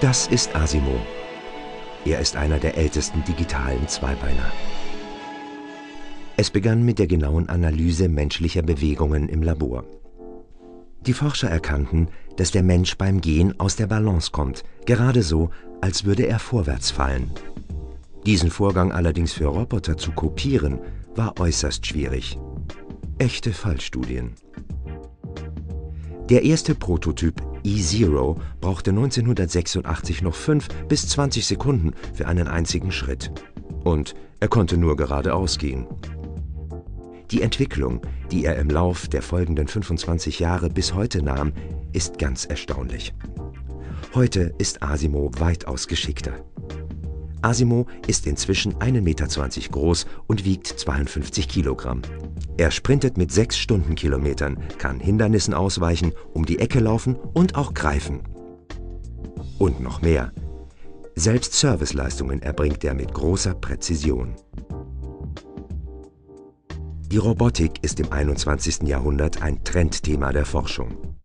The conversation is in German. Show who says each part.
Speaker 1: Das ist Asimo. Er ist einer der ältesten digitalen Zweibeiner. Es begann mit der genauen Analyse menschlicher Bewegungen im Labor. Die Forscher erkannten, dass der Mensch beim Gehen aus der Balance kommt, gerade so, als würde er vorwärts fallen. Diesen Vorgang allerdings für Roboter zu kopieren, war äußerst schwierig. Echte Fallstudien. Der erste Prototyp E-Zero brauchte 1986 noch 5 bis 20 Sekunden für einen einzigen Schritt. Und er konnte nur geradeaus gehen. Die Entwicklung, die er im Lauf der folgenden 25 Jahre bis heute nahm, ist ganz erstaunlich. Heute ist Asimo weitaus geschickter. Asimo ist inzwischen 1,20 Meter groß und wiegt 52 Kilogramm. Er sprintet mit 6 Stundenkilometern, kann Hindernissen ausweichen, um die Ecke laufen und auch greifen. Und noch mehr. Selbst Serviceleistungen erbringt er mit großer Präzision. Die Robotik ist im 21. Jahrhundert ein Trendthema der Forschung.